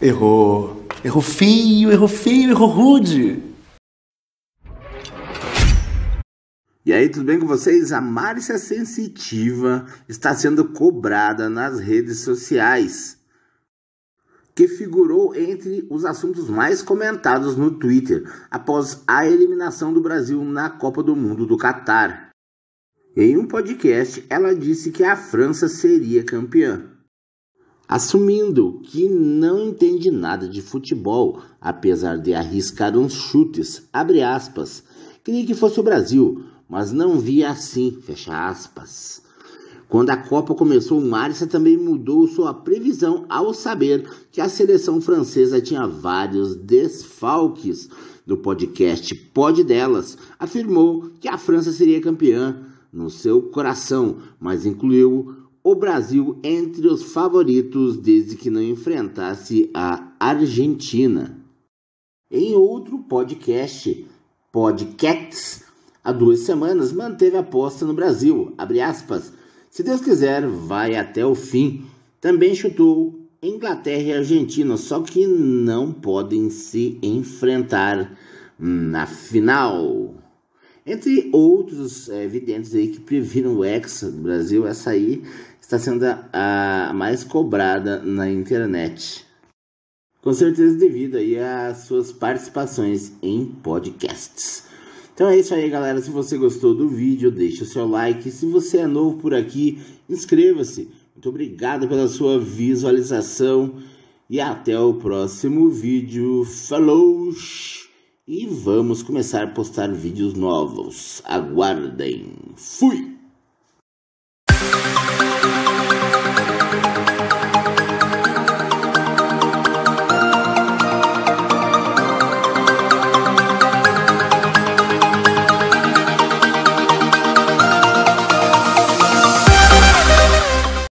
Errou. Errou feio, errou feio, errou rude. E aí, tudo bem com vocês? A Márcia Sensitiva está sendo cobrada nas redes sociais, que figurou entre os assuntos mais comentados no Twitter após a eliminação do Brasil na Copa do Mundo do Catar. Em um podcast, ela disse que a França seria campeã, assumindo que não entende nada de futebol, apesar de arriscar uns chutes, abre aspas, queria que fosse o Brasil, mas não via assim, fecha aspas. Quando a Copa começou, Márcia também mudou sua previsão ao saber que a seleção francesa tinha vários desfalques. Do podcast Pod Delas, afirmou que a França seria campeã no seu coração, mas incluiu o Brasil entre os favoritos desde que não enfrentasse a Argentina. Em outro podcast, Podcasts, há duas semanas manteve a aposta no Brasil, aspas, se Deus quiser, vai até o fim. Também chutou Inglaterra e Argentina, só que não podem se enfrentar na final. Entre outros é, evidentes aí que previram o Hexa do Brasil, essa aí está sendo a, a mais cobrada na internet. Com certeza devido aí às suas participações em podcasts. Então é isso aí, galera. Se você gostou do vídeo, deixe o seu like. Se você é novo por aqui, inscreva-se. Muito obrigado pela sua visualização e até o próximo vídeo. Falou! E vamos começar a postar vídeos novos. Aguardem. Fui!